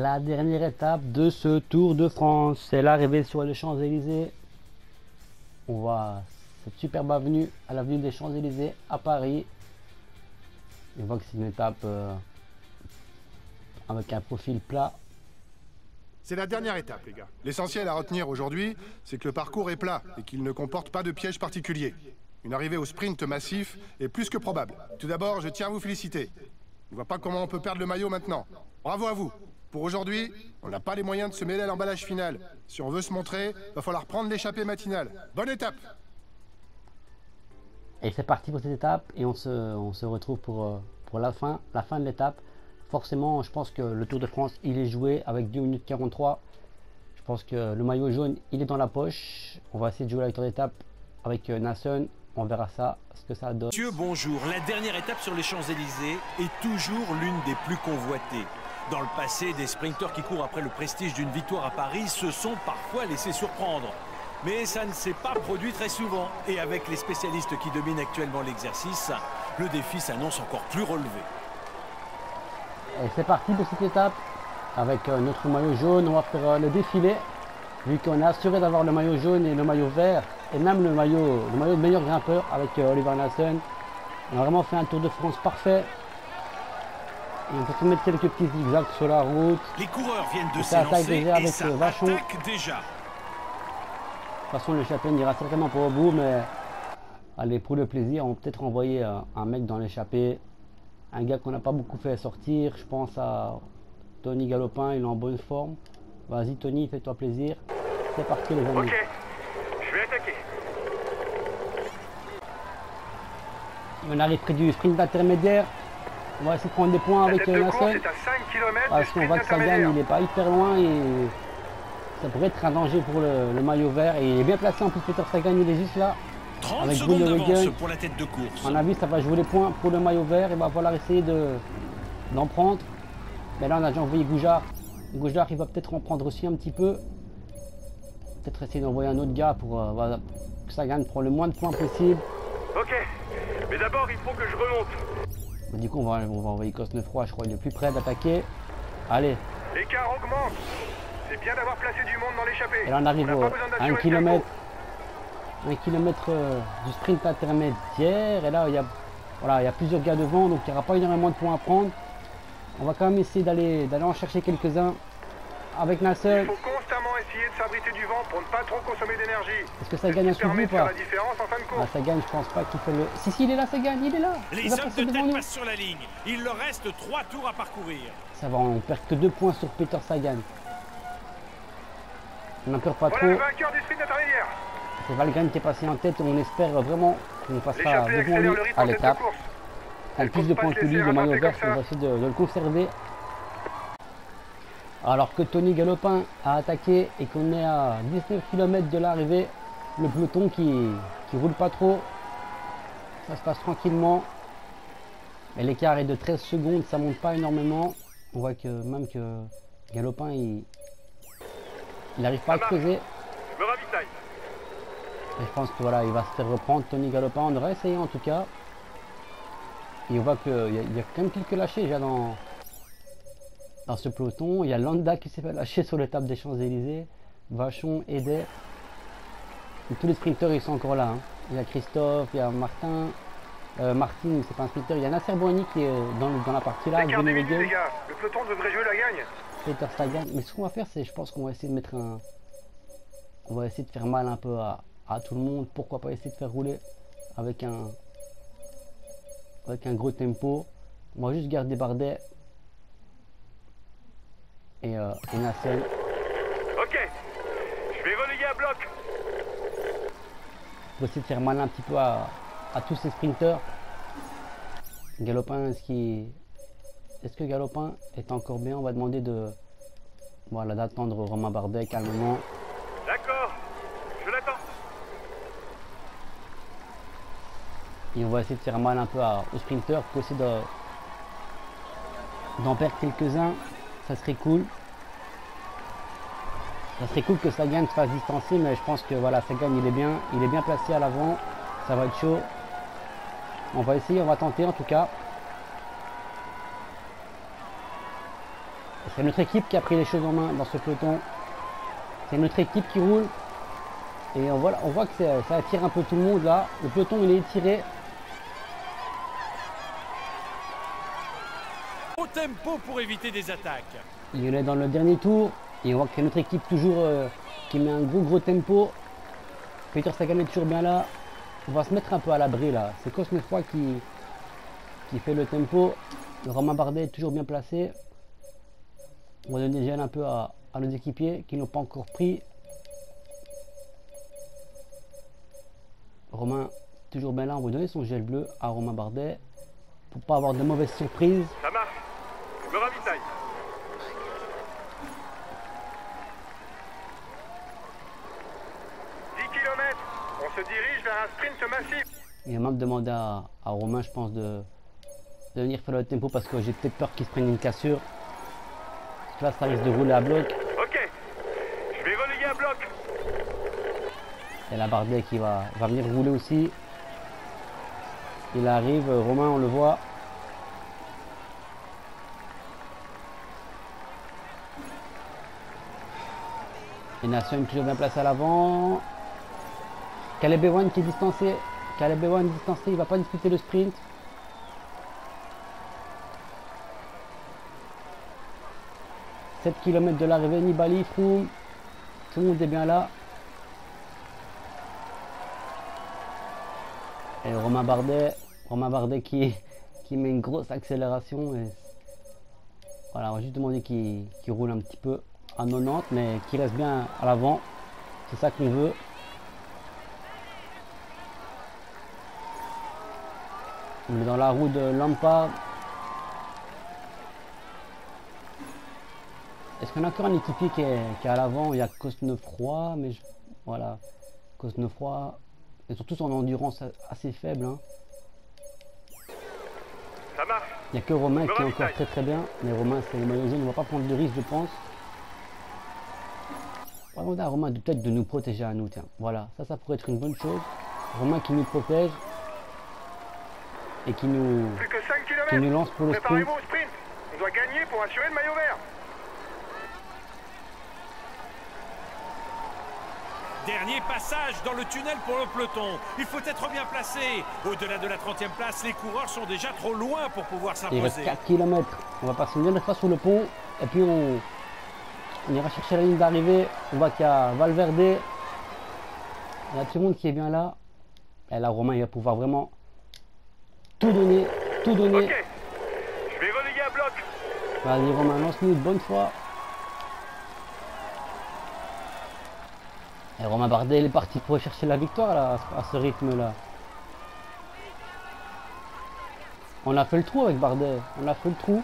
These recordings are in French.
La dernière étape de ce Tour de France, c'est l'arrivée sur les Champs-Élysées. On voit cette superbe avenue à l'avenue des Champs-Élysées à Paris. On voit que c'est une étape euh, avec un profil plat. C'est la dernière étape, les gars. L'essentiel à retenir aujourd'hui, c'est que le parcours est plat et qu'il ne comporte pas de piège particulier. Une arrivée au sprint massif est plus que probable. Tout d'abord, je tiens à vous féliciter. Je ne vois pas comment on peut perdre le maillot maintenant. Bravo à vous. Pour aujourd'hui, on n'a pas les moyens de se mêler à l'emballage final. Si on veut se montrer, va falloir prendre l'échappée matinale. Bonne étape Et c'est parti pour cette étape et on se, on se retrouve pour, euh, pour la fin, la fin de l'étape. Forcément, je pense que le Tour de France, il est joué avec 2 minutes 43. Je pense que le maillot jaune, il est dans la poche. On va essayer de jouer la victoire d'étape avec euh, Nassen. On verra ça, ce que ça donne. Monsieur, bonjour. La dernière étape sur les Champs-Élysées est toujours l'une des plus convoitées. Dans le passé, des sprinteurs qui courent après le prestige d'une victoire à Paris se sont parfois laissés surprendre. Mais ça ne s'est pas produit très souvent. Et avec les spécialistes qui dominent actuellement l'exercice, le défi s'annonce encore plus relevé. Et c'est parti pour cette étape avec euh, notre maillot jaune. On va faire euh, le défilé. Vu qu'on a assuré d'avoir le maillot jaune et le maillot vert et même le maillot, le maillot de meilleur grimpeur avec euh, Oliver Nassen. On a vraiment fait un Tour de France parfait. On peut se mettre quelques petits zigzags sur la route. Les coureurs viennent de Ça attaque déjà avec, ça Vachon. déjà. De toute façon, le chapelet n'ira certainement pas au bout, mais allez, pour le plaisir, on va peut-être envoyer un, un mec dans l'échappée. Un gars qu'on n'a pas beaucoup fait sortir. Je pense à Tony Galopin, il est en bonne forme. Vas-y, Tony, fais-toi plaisir. C'est parti, les amis. Ok, je vais attaquer. On arrive près du sprint intermédiaire. On va essayer de prendre des points avec de course Nassen. est à 5 km Parce qu'on voit que Sagan, il n'est pas hyper loin et ça pourrait être un danger pour le, le maillot vert. Et il est bien placé en plus, Peter Sagan, il est juste là. 30 Avec secondes d'avance pour la tête de course. À mon avis, ça va jouer les points pour le maillot vert. Il va falloir essayer de- d'en prendre. Mais là, on a déjà envoyé Goujard. Goujard, il va peut-être en prendre aussi un petit peu. Peut-être essayer d'envoyer un autre gars pour euh, voilà, que Sagan prenne le moins de points possible. Ok, mais d'abord il faut que je remonte. Du coup, on va, on va envoyer Cosnefroy. Je crois qu'il est plus près d'attaquer. Allez, L'écart augmente. C'est bien d'avoir placé du monde dans l'échappée. Et là, on arrive besoin à un kilomètre, tempo. un kilomètre euh, du sprint intermédiaire. Et là, il y a, voilà, il y a plusieurs gars devant, donc il n'y aura pas énormément de points à prendre. On va quand même essayer d'aller en chercher quelques-uns avec Il Nasser. faut essayer de s'abriter du vent pour ne pas trop consommer d'énergie. Est-ce que ça gagne un suivi ou de pas la différence en fin de ah, course. Ça gagne, je pense pas qu'il fait le. Si, si, il est là, ça gagne, il est là. Il Les va hommes de tête passent sur la ligne. Il leur reste 3 tours à parcourir. Ça va, on perd que deux points sur Peter Sagan. On n'en perd pas Voilà le trop. vainqueur du sprint intermédiaire. C'est Valgren qui est passé en tête et on espère vraiment qu'on passera devant lui le à de l'étape. En Il plus de points que lui, le vert, comme on va essayer de, de le conserver. Alors que Tony Galopin a attaqué et qu'on est à 19 km de l'arrivée, le peloton qui, qui roule pas trop, ça se passe tranquillement. Et l'écart est de 13 secondes, ça monte pas énormément. On voit que même que Galopin, il n'arrive pas à creuser. Je. Et pense que voilà, il va se faire reprendre Tony Galopin. On devrait essayer en tout cas. Et on voit qu'il y a quand même quelques lâchés déjà dans, dans ce peloton. Il y a Landa qui s'est fait lâcher sur l'étape des Champs-Élysées. Vachon, Eder. Et tous les sprinteurs ils sont encore là. hein. Il y a Christophe, il y a Martin. Euh, Martin, c'est pas un sprinter. Il y a Nasser Boigny qui est dans, le- dans la partie là. les gars. Le peloton devrait jouer la gagne. Peter Sagan. Mais ce qu'on va faire, c'est je pense qu'on va essayer de mettre un. On va essayer de faire mal un peu à, à tout le monde. Pourquoi pas essayer de faire rouler avec un. Avec un gros tempo. On va juste garder Bardet. Et, euh, et Nassel. Ok, je vais reléguer à bloc. Pour essayer de faire mal un petit peu à, à tous ces sprinteurs. Galopin, est-ce qu'il. Est-ce que Galopin est encore bien? On va demander de. Voilà, d'attendre Romain Bardet calmement. D'accord, je l'attends. Et on va essayer de faire mal un peu à- aux sprinteurs pour essayer de- d'en perdre quelques-uns. Ça serait cool. Ça serait cool que Sagan se fasse distancer, mais je pense que voilà, Sagan il est bien, il est bien placé à l'avant. Ça va être chaud. On va essayer, on va tenter en tout cas. C'est notre équipe qui a pris les choses en main dans ce peloton. C'est notre équipe qui roule. Et on voit, on voit que ça, attire un peu tout le monde là. Le peloton il est étiré. Tempo pour éviter des attaques. Il est dans le dernier tour. Et on voit que c'est notre équipe toujours euh, qui met un gros gros tempo. Peter Sagan est toujours bien là. On va se mettre un peu à l'abri là. C'est Cosnefroy qui, qui fait le tempo. Romain Bardet est toujours bien placé. On va donner gel un peu à, nos équipiers qui n'ont pas encore pris. Romain, toujours bien là. On va donner son gel bleu à Romain Bardet pour pas avoir de mauvaises surprises. Me ravitaille. « 10 km. On se dirige vers un sprint massif. Il a même demandé à, à Romain, je pense, de, de venir faire le tempo parce que j'ai peut-être peur qu'il se prenne une cassure. Là, ça risque de rouler à bloc. Ok. Je vais relayer un bloc. Et la Bardet qui va, va venir rouler aussi. Il arrive, Romain, on le voit. Et est toujours bien placé à l'avant. Caleb Ewan qui est distancé. Caleb Ewan distancé, il va pas disputer le sprint. « 7 km de l'arrivée, Nibali. Tout le monde est bien là. Et Romain Bardet, Romain Bardet qui, qui met une grosse accélération. Et voilà, on va juste demander qu'il qu'il roule un petit peu à 90, mais qu'il reste bien à l'avant. C'est ça qu'on veut. On est dans la roue de Lampard. Est-ce qu'on a encore un équipier qui est, qui est à l'avant? Il y a Cosnefroy, mais je- voilà. Cosnefroy, sont tous en endurance assez faible. hein. Ça marche. Il n'y a que Romain qui est encore très très bien. Mais Romain, c'est le maillot jaune, on ne va pas prendre de risque, je pense. On va demander à Romain de peut-être de nous protéger à nous, tiens. Voilà, ça, ça pourrait être une bonne chose. Romain qui nous protège et qui nous, Plus que 5 qui km. nous lance pour le sprint. Préparez-vous au sprint. On doit gagner pour assurer le maillot vert. Dernier passage dans le tunnel pour le peloton. Il faut être bien placé. Au-delà de la 30e place, les coureurs sont déjà trop loin pour pouvoir Il reste s'imposer. 4 km. On va passer une dernière fois sur le pont. Et puis on, on ira chercher la ligne d'arrivée. On voit qu'il y a Valverde. Il y a tout le monde qui est bien là. Et là, Romain, il va pouvoir vraiment tout donner. Tout donner. Ok. Je vais relayer un bloc. Vas-y, Romain, lance-nous de bonne foi. Et Romain Bardet, il est parti pour chercher la victoire là, à ce rythme-là. On a fait le trou avec Bardet. On a fait le trou.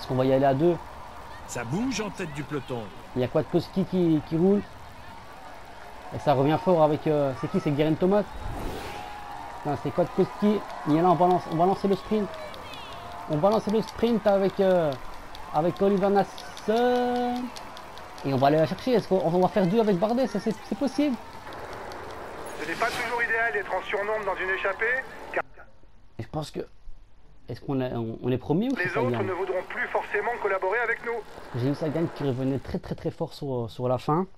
Est-ce qu'on va y aller à deux Ça bouge en tête du peloton. Il y a Kwiatkowski qui, qui roule? Et ça revient fort avec. euh, c'est qui? C'est Guerin Thomas? Non, c'est Kwiatkowski. Il est là, on va, lancer, on va lancer le sprint. On va lancer le sprint avec, euh, avec Oliver Nasson. Et on va aller la chercher. Est-ce qu'on on va faire deux avec Bardet? Ça, c'est c'est possible Ce n'est pas toujours idéal d'être en surnombre dans une échappée, car je pense que. Est-ce qu'on est, on, on est premier ou les autres ne voudront plus forcément collaborer avec nous. J'ai eu Sagan qui revenait très très très fort sur, sur la fin.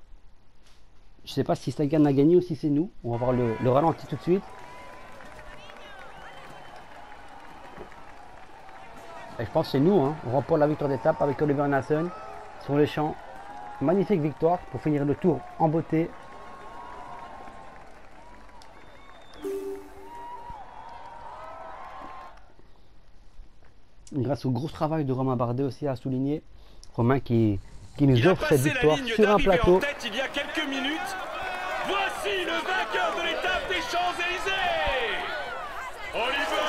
Je sais pas si Sagan a gagné ou si c'est nous. On va voir le, le ralenti tout de suite. Et je pense que c'est nous. Hein. On remporte la victoire d'étape avec Oliver Nassen sur les champs. Magnifique victoire pour finir le tour en beauté. Grâce au gros travail de Romain Bardet aussi à souligner. Romain qui, qui nous Il offre cette victoire sur un en plateau. tête il y a quelques minutes. Voici le vainqueur de l'étape des Champs-Élysées. Oliver.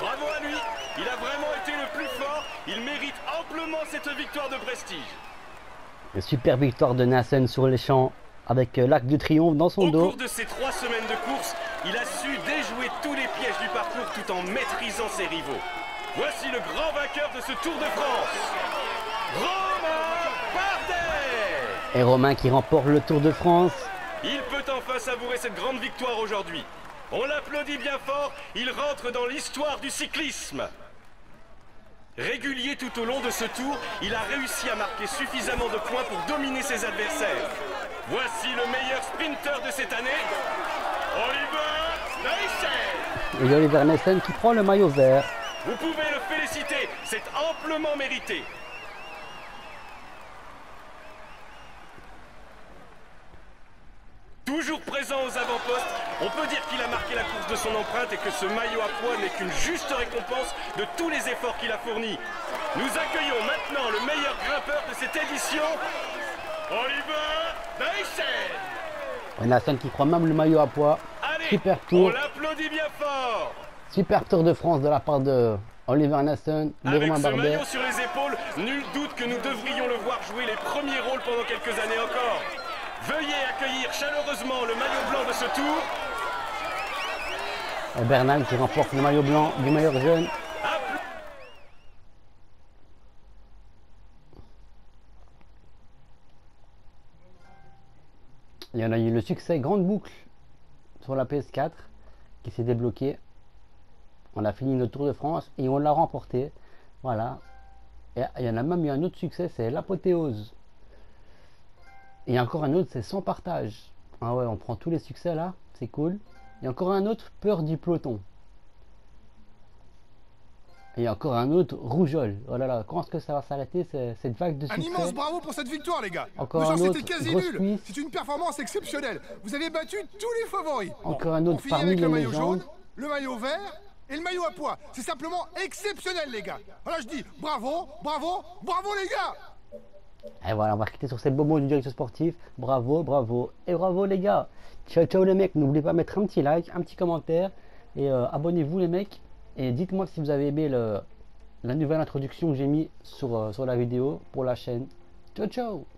Bravo à lui. Il a vraiment été le plus fort. Il mérite amplement cette victoire de prestige. Une super victoire de Nassen sur les champs avec euh, l'arc de triomphe dans son Au dos. cours de ces trois semaines de course, il a su déjouer tous les pièges du parcours tout en maîtrisant ses rivaux. Voici le grand vainqueur de ce Tour de France, Romain Bardet Et Romain qui remporte le Tour de France. Il peut enfin savourer cette grande victoire aujourd'hui. On l'applaudit bien fort, il rentre dans l'histoire du cyclisme. Régulier tout au long de ce tour, il a réussi à marquer suffisamment de points pour dominer ses adversaires. Voici le meilleur sprinter de cette année. Et Oliver Nessen qui prend le maillot vert. Vous pouvez le féliciter, c'est amplement mérité. Toujours présent aux avant-postes, on peut dire qu'il a marqué la course de son empreinte et que ce maillot à poids n'est qu'une juste récompense de tous les efforts qu'il a fournis. Nous accueillons maintenant le meilleur grimpeur de cette édition, Oliver Nessen. Nessen qui prend même le maillot à poids. Allez, Super tour. L'applaudit bien fort. Super tour de France de la part de Oliver Nessen, de Avec Romain ce Bardet. maillot sur les épaules, nul doute que nous devrions le voir jouer les premiers rôles pendant quelques années encore. Veuillez accueillir chaleureusement le maillot blanc de ce tour. Et Bernal qui remporte le maillot blanc du meilleur jeune. Il y en a eu le succès Grande Boucle sur la PS4 s'est débloqué. On a fini le Tour de France et on l'a remporté. Voilà. Et il y en a même eu un autre succès, c'est l'apothéose. Et encore un autre, c'est sans partage. Ah ouais, on prend tous les succès là, c'est cool. A encore un autre, peur du peloton. Et encore un autre, rougeole. Oh là là, quand est-ce que ça va s'arrêter cette vague de Un succès immense bravo pour cette victoire, les gars. Encore un c'était autre, quasi nul. C'est une performance exceptionnelle. Vous avez battu tous les favoris. Encore un autre on parmi avec les le maillot légendes. jaune, le maillot vert et le maillot à poids. C'est simplement exceptionnel, les gars. Voilà, je dis bravo, bravo, bravo, les gars. Et voilà, on va quitter sur ces beaux mots du directeur sportif. Bravo, bravo et bravo les gars. Ciao, ciao les mecs. N'oubliez pas de mettre un petit like, un petit commentaire et euh, abonnez-vous les mecs. Et dites-moi si vous avez aimé la nouvelle introduction que j'ai mis sur, euh, sur la vidéo pour la chaîne. Ciao, ciao